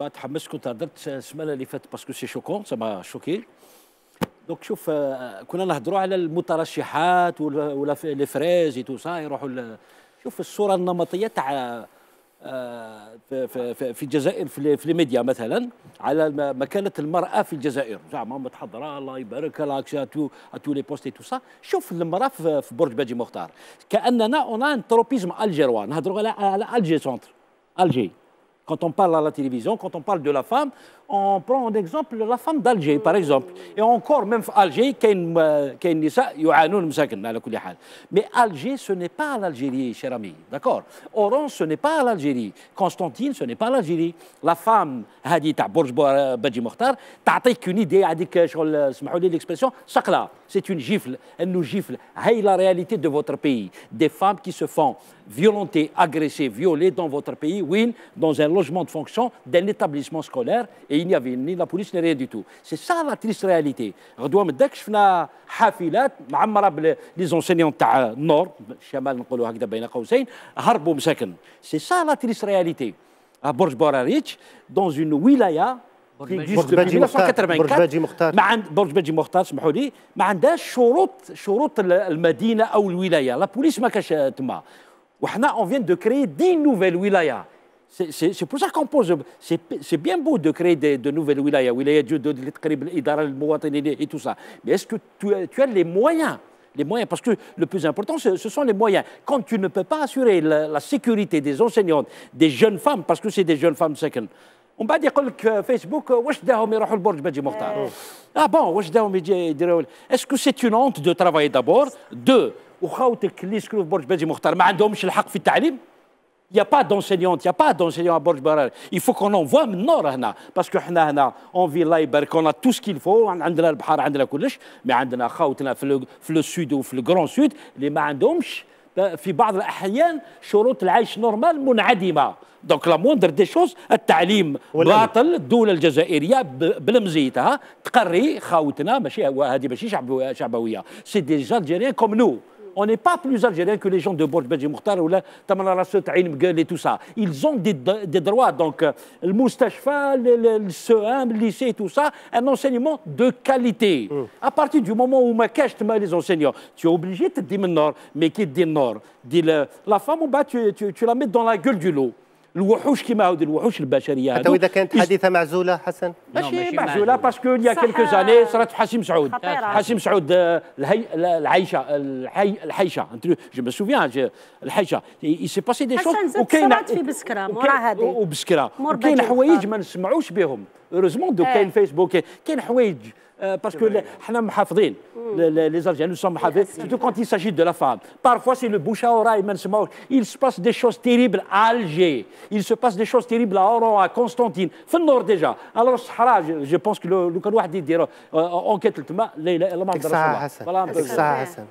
بعد تحمست كنت هدرت السمانه اللي فاتت باسكو سي شوكون سما شوكي. دونك شوف آه، كنا نهضروا على المترشحات ولا les frises tout ça يروحوا شوف الصورة النمطية تاع آه، في, الجزائر في, الميديا مثلا على مكانة المرأة في الجزائر. زعما متحضرة الله يبارك لها tous les postes tout ça. شوف المرأة في برج باجي مختار. كأننا on a un tropisme algérois نهضروا على Alger centre الجي Quand on parle à la télévision, quand on parle de la femme, on prend en exemple la femme d'Alger, par exemple. Et encore, même Alger, mais Alger, ce n'est pas l'Algérie, cher ami. D'accord Oran, ce n'est pas l'Algérie. Constantine, ce n'est pas l'Algérie. La femme, هذه تاع برج باجي مختار تعطيك une idée هذيك شغل اسمحوا لي l'expression سقله c'est une gifle elle nous gifle هي la réalité de votre pays des femmes qui se font violenter agresser violer dans votre pays oui dans un logement de fonction d'un établissement scolaire et ni la police ni rien du tout c'est ça la triste réalité. غدوة من داك شفنا حافلات معمرة ب les enseignants تاع ال nord الشمال نقولوا هكذا بين قوسين هربوا مساكن. c'est ça la triste réalité برج بوراريتش dans une ولايه برج باجي مختار برج باجي مختار. ما عند برج باجي مختار اسمحوا لي. ما عندهاش شروط شروط المدينة أو الولاية. la police ما كاش تما. وحنا اون فيان دو كري دي نوفيل ولايه C'est pour ça qu'on pose. C'est bien beau de créer de, de nouvelles wilayas, wilayas et tout ça. Mais est-ce que tu, tu as les moyens les moyens, parce que le plus important, ce, ce, sont les moyens. Quand tu ne peux pas assurer la, la sécurité des enseignantes, des jeunes femmes, parce que c'est des jeunes femmes second, ومن بعد يقول لك فيسبوك واش داهم يروحوا لبرج باجي مختار اه بون واش داهم يديروا اسكو سي اون اونت دو ترافاي دابور دو وخاوتك اللي يسكنوا في برج باجي مختار ما عندهمش الحق في التعليم Il n'y a pas d'enseignante, il n'y a pas d'enseignant à Borj Barar. Il faut qu'on envoie من ال nord هنا parce que حنا هنا on vit الله يبارك tout ce qu'il faut. عندنا البحر عندنا كلش mais عندنا خاوتنا في في le sud وفي ال grand sud اللي ما عندهمش في بعض الاحيان شروط العيش normal منعدمه donc la moindre des choses التعليم باطل الدولة الجزائريه بلمزيتها تقري خاوتنا ماشي هذه ماشي شعبويه سي دي جالجيريان كوم نو On n'est pas plus algériens que les gens de Borj Bedji Mokhtar ou là, et tout ça. Ils ont des, des droits. Donc, le moustachfa, le, le, CEM, le lycée et tout ça, un enseignement de qualité. Mm. À partir du moment où ma cache les enseignants, tu es obligé de te dire nord, mais qui dit nord. Dit la femme, bah, tu, tu, tu la mets dans la gueule du lot. الوحوش كما هود الوحوش البشرية حتى واذا كانت حادثة معزولة حسن؟ ماشي معزولة باسكو a quelques années صارت في حسيم سعود. حسيم سعود الهي العيشة الحي الحيشة je me souviens الحيشة. S'est passé des choses وكاين في بسكرة مورا هذه وبسكره وكاين حوايج ما نسمعوش بهم. heureusement donc كاين فيسبوك كاين حوايج parce que حنا محافظين les Algériens nous sommes محافظين surtout quand il s'agit de la femme parfois c'est le bouche à oreille il se passe des choses terribles à Alger il se passe des choses terribles à Oran à Constantine في ال nord déjà alors الصحراء je pense que لو كان واحد يدير enquête تما لا لا ما نقدرش حسن حسن